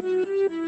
¡Gracias!